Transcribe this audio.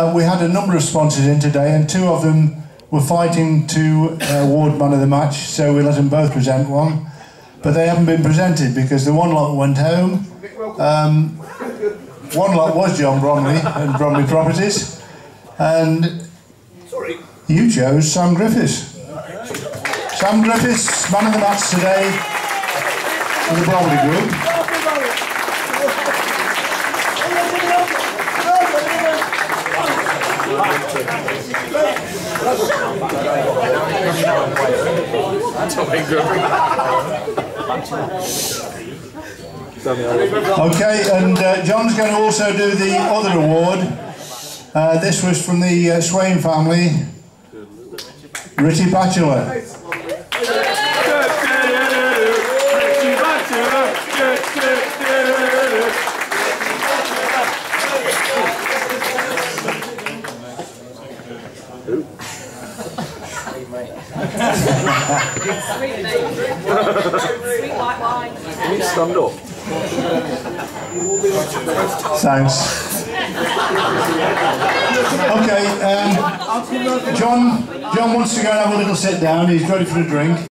Uh, we had a number of sponsors in today, and two of them were fighting to uh, award man of the match, so we let them both present one. But they haven't been presented because the one lot went home. Um, one lot was John Bromley and Bromley Properties, and Sorry. you chose Sam Griffiths. Sam Griffiths, man of the match today for the Bromley Group. Okay, and uh, John's going to also do the other award. Uh, this was from the uh, Swain family, Ritty Batchelor. Sweet white wine. Can you stand up? Thanks. Okay, um, John. John wants to go and have a little sit down. He's ready for a drink.